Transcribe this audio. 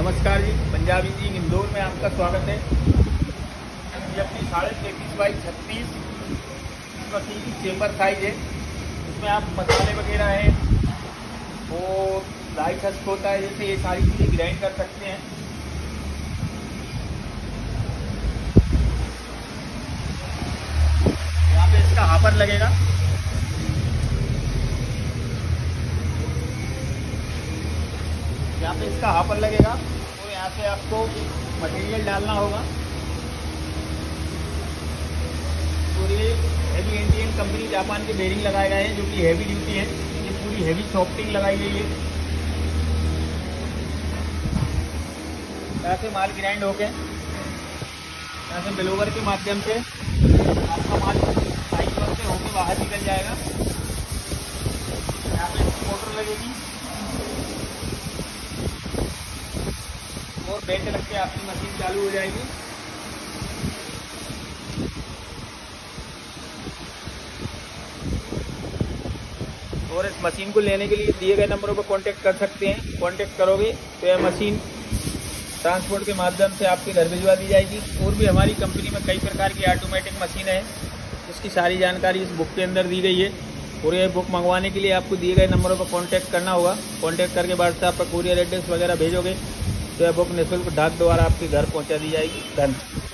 नमस्कार जी, पंजाबी जी, इंदौर में आपका स्वागत है। ये अपनी साढ़े तैंतीस बाई छत्तीस मशीन की चेम्बर साइज़ है। इसमें आप मसाले वगैरह हैं वो लाइट हस्त होता है, जैसे ये सारी चीज़ें ग्राइंड कर सकते हैं। यहाँ पे इसका हापर लगेगा। यहाँ पे इसका हापर लगेगा तो यहाँ से आपको मटेरियल डालना होगा। ये हैवी इंडियन कंपनी जापान के बेरिंग लगाए गए हैं, जो कि हैवी ड्यूटी है। ये पूरी हैवी सॉफ्टिंग लगाई गई है। यहाँ से माल ग्राइंड होके, यहाँ से ब्लोवर के माध्यम से आपका माल साइड से होके बाहर निकल जाएगा। यहाँ पे मोटर लगेगी। और बेल्ट लग के आपकी मशीन चालू हो जाएगी। और इस मशीन को लेने के लिए दिए गए नंबरों पर कांटेक्ट कर सकते हैं। कांटेक्ट करोगे तो यह मशीन ट्रांसपोर्ट के माध्यम से आपके घर भिजवा दी जाएगी। और भी हमारी कंपनी में कई प्रकार की ऑटोमेटिक मशीन है। उसकी सारी जानकारी इस बुक के अंदर दी गई है। और ये बुक मंगवाने के लिए आपको दिए गए नंबरों पर कांटेक्ट करना होगा। कांटेक्ट करके व्हाट्सएप पर कुरियर एड्रेस वगैरह भेजोगे। तो यह बुक निःशुल्क डाक द्वारा आपके घर पहुँचा दी जाएगी। धन्यवाद।